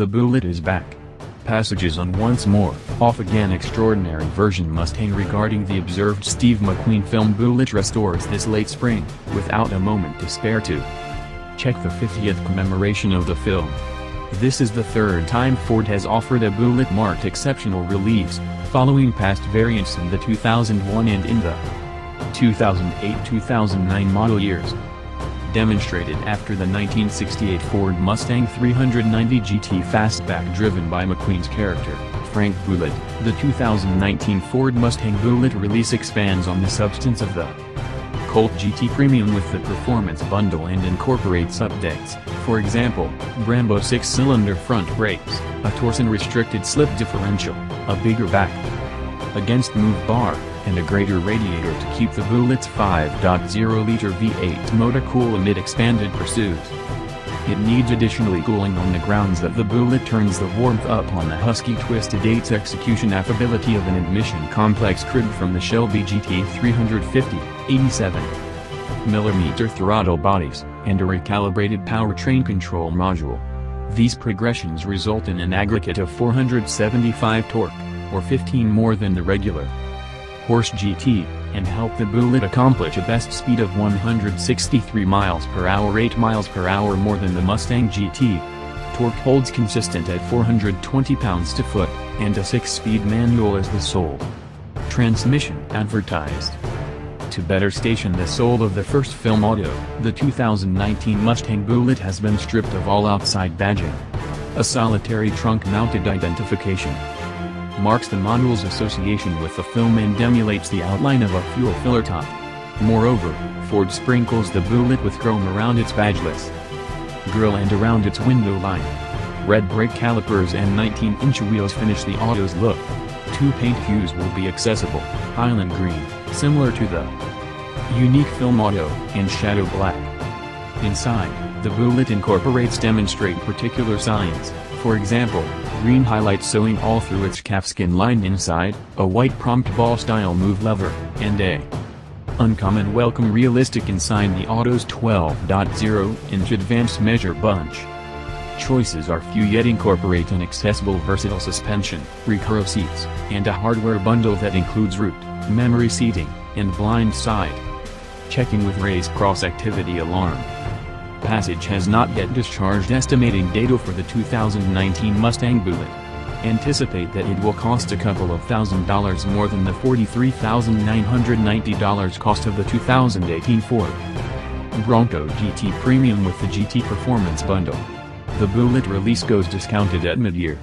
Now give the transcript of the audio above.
The Bullitt is back. Passages on Once More, Off Again Extraordinary version Mustang regarding the observed Steve McQueen film Bullitt restores this late spring, without a moment to spare to. Check the 50th commemoration of the film. This is the third time Ford has offered a Bullitt marked exceptional release, following past variants in the 2001 and in the 2008-2009 model years demonstrated after the 1968 Ford Mustang 390 GT Fastback driven by McQueen's character, Frank Bullitt. The 2019 Ford Mustang Bullitt release expands on the substance of the Colt GT Premium with the Performance Bundle and incorporates updates, for example, Brembo 6-cylinder front brakes, a Torsen-restricted slip differential, a bigger back against move bar, and a greater radiator to keep the Bullitt's 5.0-liter V8 motor cool amid expanded pursuits. It needs additionally cooling on the grounds that the Bullitt turns the warmth up on the Husky Twisted 8's execution affability of an admission complex crib from the Shelby GT 350, 87 mm throttle bodies, and a recalibrated powertrain control module. These progressions result in an aggregate of 475 torque, or 15 more than the regular Horse GT, and help the Bullitt accomplish a best speed of 163 miles per hour 8 miles per hour more than the Mustang GT. Torque holds consistent at 420 pounds to foot, and a 6-speed manual is the sole transmission advertised. To better station the soul of the first film auto, the 2019 Mustang Bullitt has been stripped of all outside badging. A solitary trunk-mounted identification marks the module's association with the film and emulates the outline of a fuel filler top. Moreover, Ford sprinkles the Bullitt with chrome around its badgeless grille and around its window line. Red brake calipers and 19-inch wheels finish the auto's look. Two paint hues will be accessible, Highland Green, similar to the unique film auto, and Shadow Black. Inside, the Bullitt incorporates demonstrate particular signs, for example, green highlight sewing all through its calfskin line inside, a white prompt ball style move lever, and a uncommon welcome realistic inside the Auto's 12.0-inch advanced measure bunch. Choices are few yet incorporate an accessible versatile suspension, recurve seats, and a hardware bundle that includes root, memory seating, and blind side. Checking with race cross activity alarm. Passage has not yet discharged estimating data for the 2019 Mustang Bullitt. Anticipate that it will cost a couple of thousand dollars more than the $43,990 cost of the 2018 Ford Bronco GT Premium with the GT Performance Bundle. The Bullitt release goes discounted at mid-year.